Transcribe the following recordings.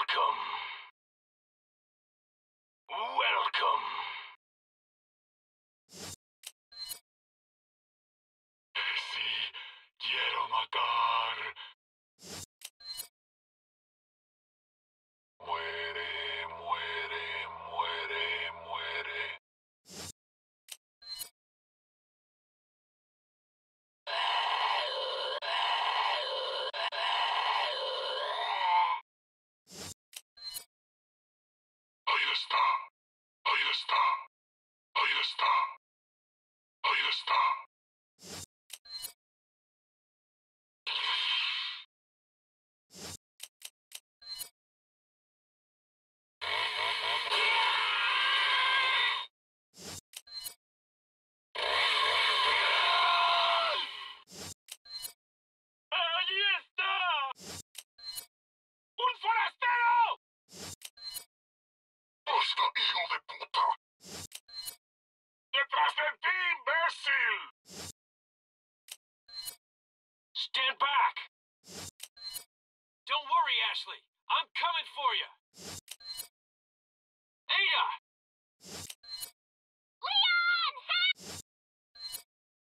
Welcome. Welcome. Sí, quiero matar. Está. Ahí está. Ahí está. ¡Basta, hijo de puta! ¡Detrás de ti, imbécil! Stand back! Don't worry, Ashley. I'm coming for you. Ada! Leon, help!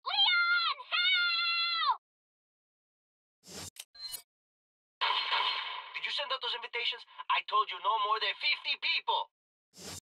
Leon, help! Did you send out those invitations? I told you no more than 50 people. Leon, now!